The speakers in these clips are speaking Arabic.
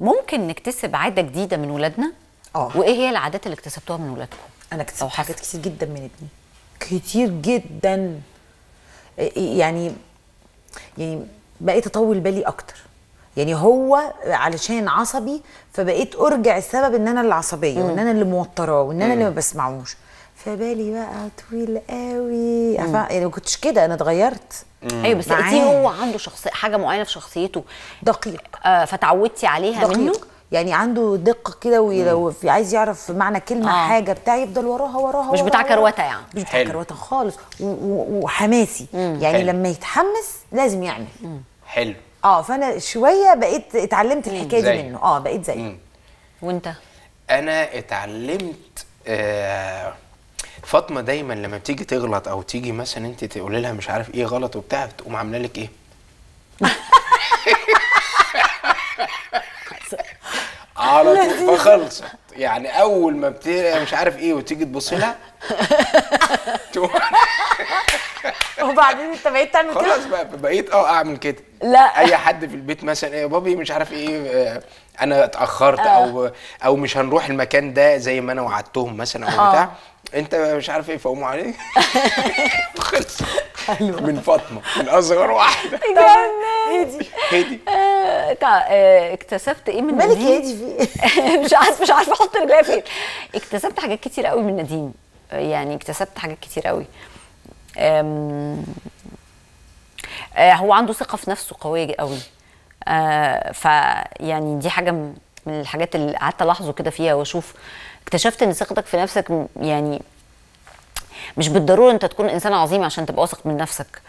ممكن نكتسب عادة جديدة من ولادنا؟ آه. وإيه هي العادات اللي اكتسبتوها من ولادكم؟ أنا حصل. حاجات كتير جدا من ابني. كتير جدا. يعني يعني بقيت أطول بالي أكتر. يعني هو علشان عصبي فبقيت أرجع السبب إن أنا اللي عصبية وإن أنا اللي موتراه وإن أنا اللي ما بسمعوش. فبالي بقى طويل قوي؟ يعني ما كنتش كده أنا اتغيرت أيوه بس. لقيتيه هو عنده شخصية حاجة معينة في شخصيته دقيق آه فتعودتي عليها منه دقيق يعني عنده دقة كده ولو في- عايز يعرف معنى كلمة آه. حاجة بتاع يفضل وراها وراها مش وراها بتاع. كروتة يعني. مش بتاع. كروتة خالص وحماسي يعني حلو. لما يتحمس لازم يعمل حلو آه فأنا شوية بقيت اتعلمت الحكاية دي. منه آه بقيت زيه مم. وأنت أنا اتعلمت آه، فاطمة دايما لما بتيجي تغلط أو تيجي مثلا أنت تقولي لها مش عارف إيه غلط وبتاع تقوم عاملة لك إيه؟ على طول فخلصت. يعني أول ما بت مش عارف إيه وتيجي تبص لها وبعدين انت بقيت تعمل كده؟ خلاص بقى بقيت آه اعمل كده. لا. اي حد في البيت مثلا إيه يا بابي مش عارف إيه آه، أنا اتأخرت أو أو مش هنروح المكان ده زي ما أنا وعدتهم مثلا أو بتاع. أنت مش عارف إيه فاقوم عليه. خلص. من فاطمة من أصغر واحدة. هدي هدي آه، آه، اكتسبت إيه من مالك هدي في إيه؟ مش عارف مش عارفه أحط رجليا فين اكتسبت حاجات كتير قوي من نديم يعني اكتسبت حاجات كتير قوي. آه هو عنده ثقة في نفسه قوية قوي. آه فيعني دي حاجة من الحاجات اللي قعدت ألاحظه كده فيها وأشوف. اكتشفت إن ثقتك في نفسك يعني مش بالضرورة أنت تكون إنسان عظيم عشان تبقى واثق من نفسك.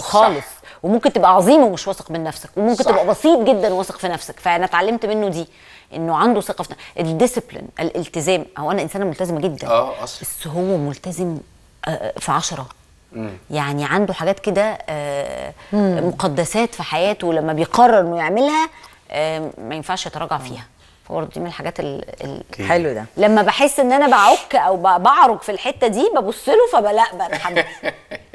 خالص. وممكن تبقى عظيم ومش واثق من نفسك. وممكن صح. تبقى بسيط جدا واثق في نفسك. فأنا اتعلمت منه دي إنه عنده ثقة في الديسيبلين الالتزام. هو أنا إنسانة ملتزمة جدا. آه أصلا. بس هو ملتزم آه، في عشرة. يعني عنده حاجات كده آه، مقدسات في حياته لما بيقرر إنه يعملها آه، ما ينفعش يتراجع فيها. فبرضه دي من الحاجات ال... ال... حلو ده. لما بحس إن أنا بعك أو بعرج في الحتة دي ببص له فبلا بتحمس